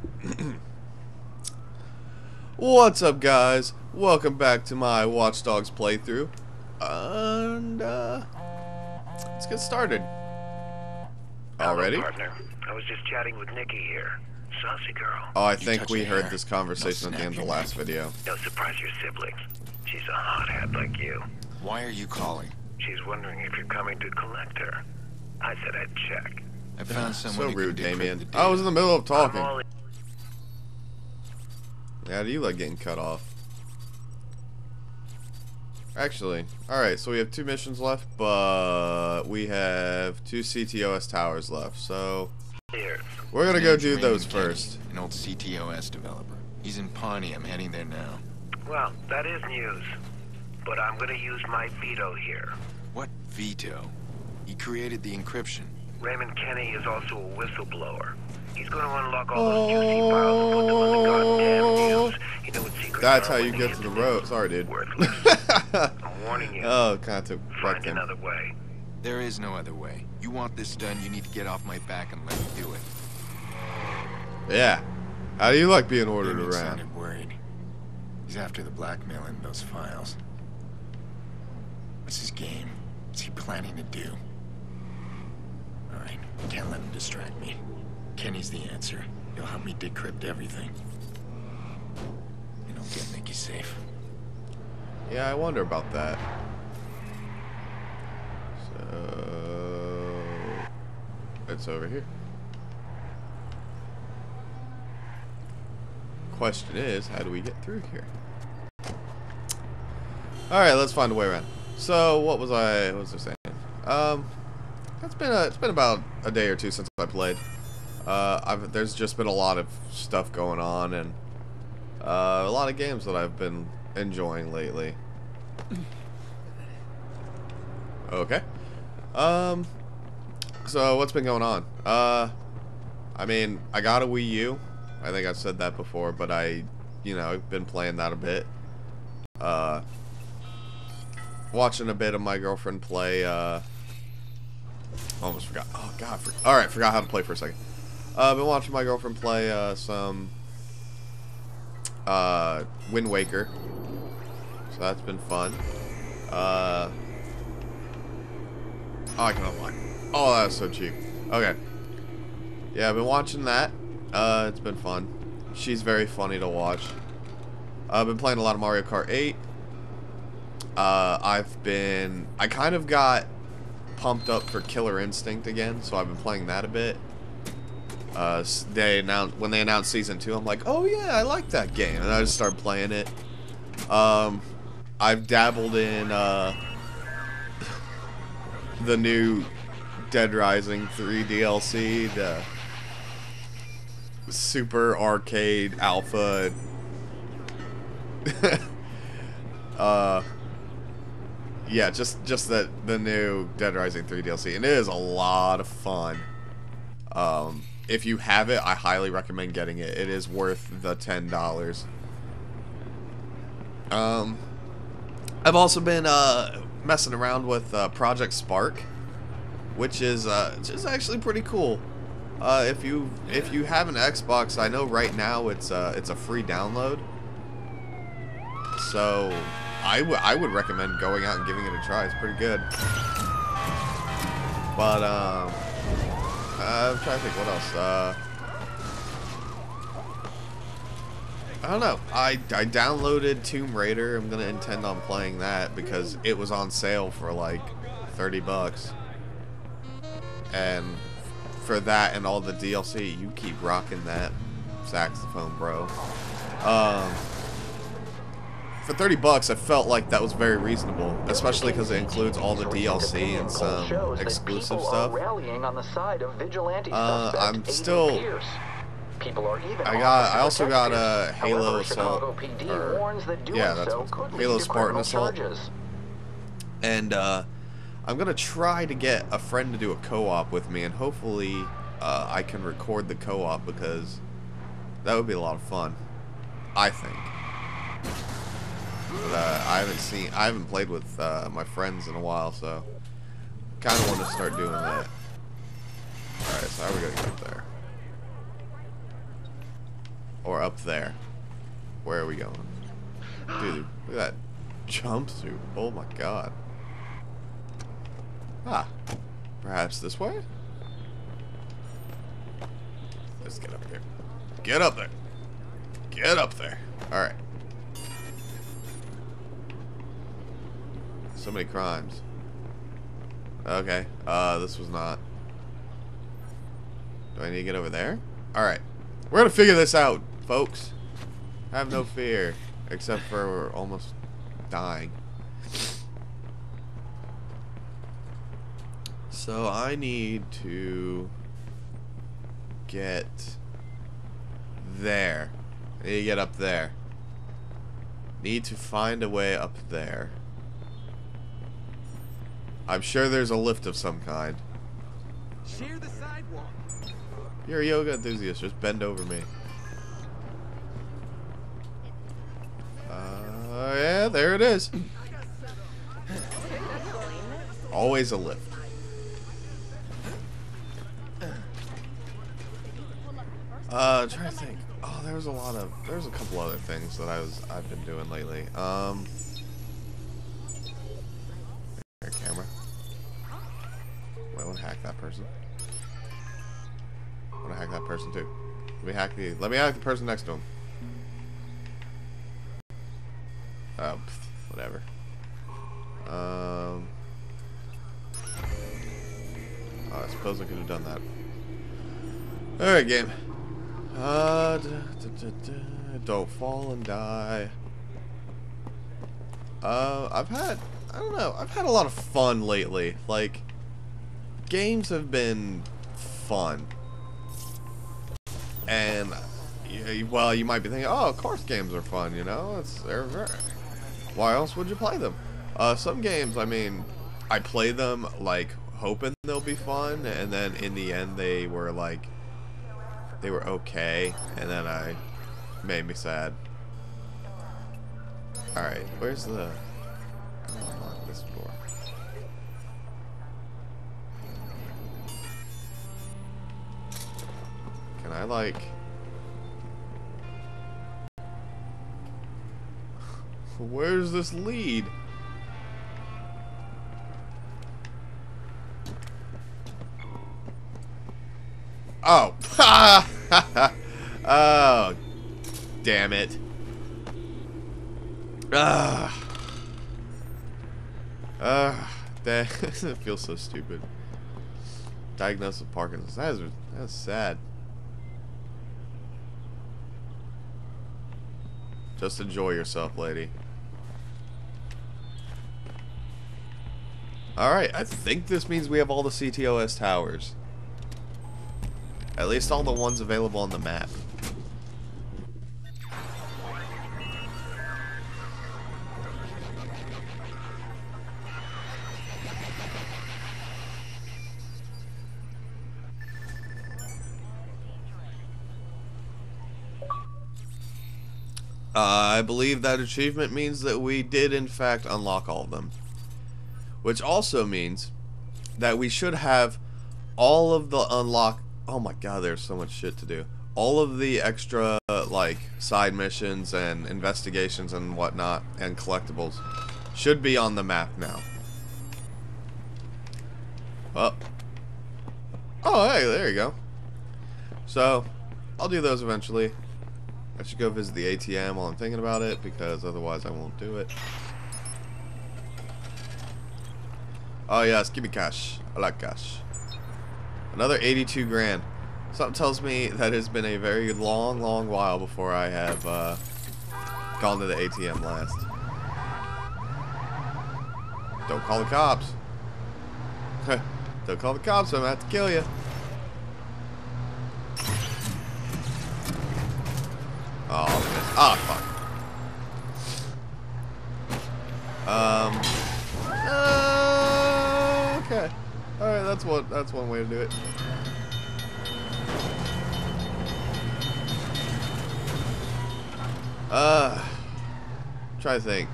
What's up, guys? Welcome back to my Watch Dogs playthrough. And, uh, let's get started. Already? Hello, partner. I was just chatting with Nikki here. Saucy girl. Oh, I You think we heard hair, this conversation they'll at the end of the last video. Don't surprise your siblings. She's a hothead like you. Why are you calling? She's wondering if you're coming to collect her. I said I'd check. I found someone So rude, Damien. I was in the middle of I'm talking. All How do you like getting cut off? Actually, alright, so we have two missions left, but we have two CTOS towers left, so we're gonna go do those first. An old CTOS developer. He's in Pawnee. I'm heading there now. Well, that is news. But I'm gonna use my veto here. What veto? He created the encryption. Raymond Kenney is also a whistleblower. He's gonna unlock all those juicy files and put them on the goddamn news. You know what secrets That's how you get to the road. Sorry, dude. I'm warning you. oh, kind of took back Find then. another way. There is no other way. You want this done, you need to get off my back and let me do it. Yeah. How do you like being ordered Damien around? sounded worried. He's after the blackmail in those files. What's his game? What's he planning to do? Alright, can't let him distract me. Kenney's the answer. He'll help me decrypt everything. And he'll get Nikki safe. Yeah, I wonder about that. So it's over here. Question is, how do we get through here? All right, let's find a way around. So, what was I? What was I saying? Um, it's been a, it's been about a day or two since I played. Uh, there's just been a lot of stuff going on and uh, a lot of games that I've been enjoying lately. Okay. Um. So what's been going on? Uh, I mean, I got a Wii U. I think I've said that before, but I, you know, I've been playing that a bit. Uh, watching a bit of my girlfriend play. Uh, almost forgot. Oh God. For, all right, forgot how to play for a second. Uh, I've been watching my girlfriend play uh, some uh, Wind Waker. So that's been fun. Oh, I can unlock. Oh, that's so cheap. Okay. Yeah, I've been watching that. It's been fun. She's very funny to watch. I've been playing a lot of Mario Kart 8. Uh, I've been... I kind of got pumped up for Killer Instinct again, so I've been playing that a bit. Uh, they announced when they announced season two, I'm like, oh yeah, I like that game, and I just started playing it. Um, I've dabbled in uh, the new Dead Rising 3 DLC, the Super Arcade Alpha. uh, yeah, just just that the new Dead Rising 3 DLC, and it is a lot of fun. Um, if you have it, I highly recommend getting it. It is worth the ten dollars. Um, I've also been uh, messing around with uh, Project Spark, which is uh, is actually pretty cool. Uh, if you if you have an Xbox, I know right now it's uh, it's a free download. So I would I would recommend going out and giving it a try. It's pretty good. But um, I'm trying to think what else. Uh, I don't know. I, I downloaded Tomb Raider. I'm gonna intend on playing that because it was on sale for like 30 bucks. And for that and all the DLC, you keep rocking that saxophone, bro. Um, for 30 bucks, I felt like that was very reasonable, especially because it includes all the DLC and some exclusive stuff. Uh, I'm still. People are even I got. I also got a. Halo However, Assault. Or- warns that doing yeah, that's so what. Halo Spartan Assault. and uh, I'm gonna try to get a friend to do a co-op with me, and hopefully uh, I can record the co-op because that would be a lot of fun. I think. But, uh, I haven't seen, I haven't played with uh, my friends in a while, so kind of want to start doing that. All right, so how are we gonna get up there? Or up there? Where are we going? Dude, look at that jumpsuit. Oh my god. Ah. Perhaps this way? Let's get up here. Get up there. Get up there. Alright. So many crimes. Okay. Uh, this was not. Do I need to get over there? Alright. We're gonna figure this out, folks. Have no fear. Except for we're almost dying. So I need to get there. I need to get up there. Need to find a way up there. I'm sure there's a lift of some kind. Share the sidewalk. You're a yoga enthusiast. Just bend over me. Uh, yeah, there it is. Always a lift. Uh, trying to think. Oh, there was a lot of. There's a couple other things that I was I've been doing lately. Um, person too. Let me hack the. Let me hack the person next to him. Oh, whatever. Um. oh, I suppose I could have done that. Alright, game. Uh, da, da, da, don't fall and die. Uh, I've had, I don't know, I've had a lot of fun lately. Like, games have been fun. And, well, you might be thinking, oh, of course games are fun, you know? It's, they're very, why else would you play them? Uh, some games, I mean, I play them, like, hoping they'll be fun, and then in the end they were, like, they were okay, and then I made me sad. Alright, where's the... Unlock this door. Can I, like... Where's this lead? Oh. oh. Damn it. Ah. Ah. That feels so stupid. Diagnosed with Parkinson's. That is that's sad. Just enjoy yourself, lady. Alright, I think this means we have all the CTOS towers. At least all the ones available on the map. Uh, I believe that achievement means that we did in fact unlock all of them. Which also means that we should have all of the unlock oh my god, there's so much shit to do. All of the extra, like, side missions and investigations and whatnot, and collectibles, should be on the map now. Oh. Oh, hey, there you go. So, I'll do those eventually. I should go visit the ATM while I'm thinking about it, because otherwise I won't do it. Oh yes, give me cash. I like cash. Another 82 grand. Something tells me that it's been a very long, long while before I have uh, gone to the ATM last. Don't call the cops. Don't call the cops, I'm have to kill you. That's one. That's one way to do it. Uh, try to think.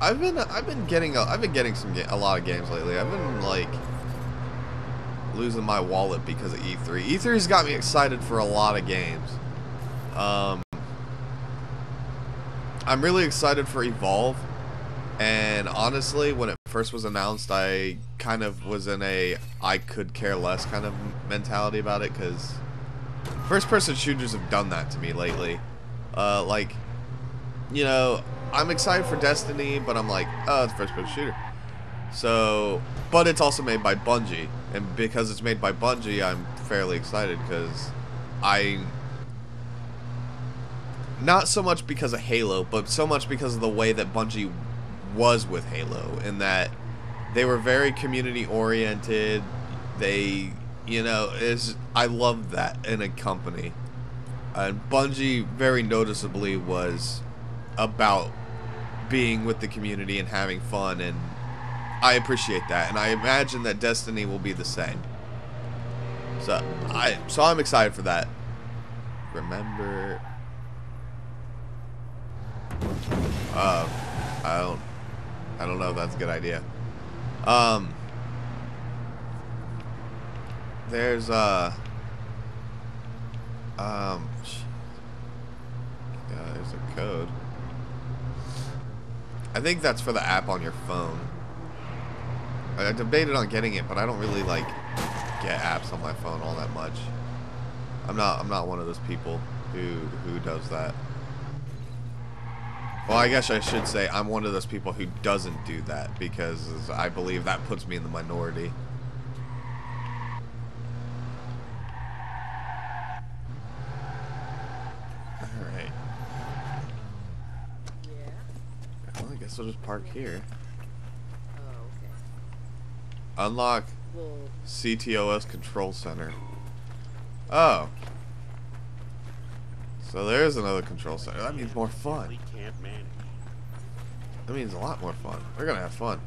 I've been I've been getting a, I've been getting some a lot of games lately. I've been like losing my wallet because of E3. E3's got me excited for a lot of games. Um, I'm really excited for Evolve, and honestly, when it first was announced, I kind of was in a I could care less kind of mentality about it because first-person shooters have done that to me lately. Uh, like, you know, I'm excited for Destiny, but I'm like, oh, it's a first-person shooter. So, but it's also made by Bungie, and because it's made by Bungie, I'm fairly excited because I not so much because of Halo, but so much because of the way that Bungie was with Halo, in that they were very community oriented. They, you know, is I love that in a company, and Bungie very noticeably was about being with the community and having fun and I appreciate that, and I imagine that Destiny will be the same. So I so I'm excited for that. Remember, uh, I don't, I don't know if that's a good idea. Um, there's uh, um, yeah, there's a code. I think that's for the app on your phone. I debated on getting it, but I don't really like get apps on my phone all that much. I'm not I'm not one of those people who who does that. Well, I guess I should say I'm one of those people who doesn't do that because I believe that puts me in the minority. Alright. Well, I guess I'll just park here. Oh, Unlock CTOS Control Center. Oh. So there's another control center. That means more fun. That means a lot more fun. We're gonna have fun.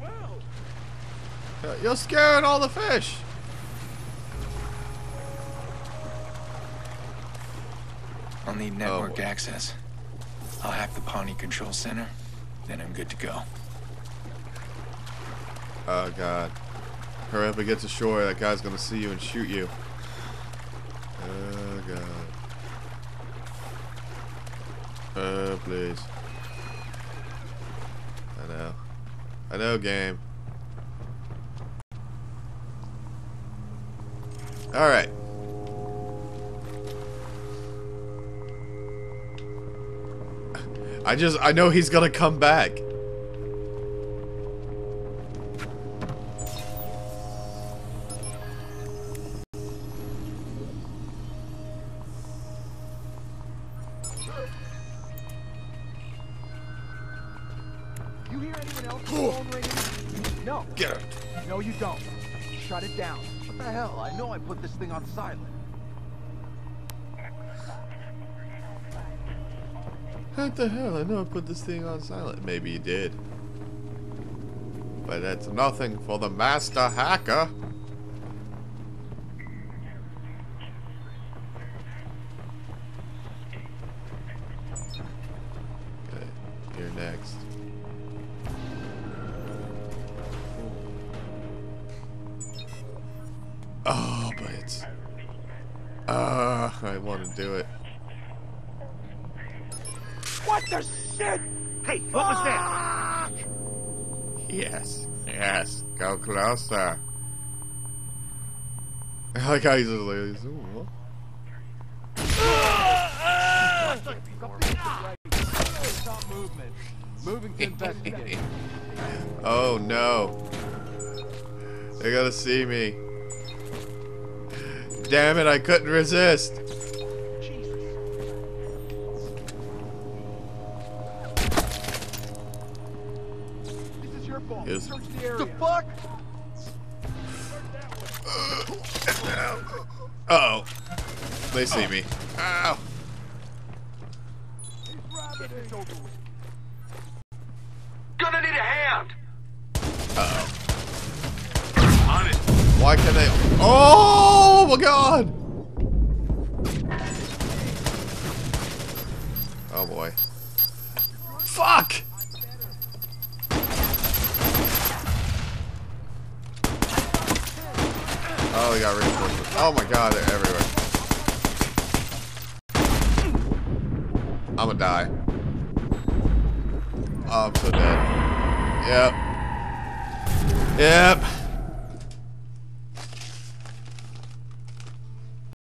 Uh, You're scaring all the fish. I'll need network boy. access. I'll hack the Pawnee Control Center, then I'm good to go. Oh god. Hurry up and get to shore. That guy's gonna see you and shoot you. Oh please. I know. I know game. Alright. I just I know he's gonna come back. Silent. What the hell? I know I put this thing on silent. Maybe you did. But that's nothing for the master hacker. What the shit? Hey, what was that? Yes, yes, go closer. I like how he's just like, "Ooh, what?" Stop movement. Moving to investigate. Oh no. They gotta see me. Damn it, I couldn't resist. This is your fault. Yes. Search the area. The fuck? Uh oh. They see me. Ow. It's over with. Gonna need a hand. Uh On it. oh. Why can they? Oh my god. Oh boy. Fuck. got. Oh my god, they're everywhere. I'm gonna die. Oh, I'm so dead. Yep. Yep.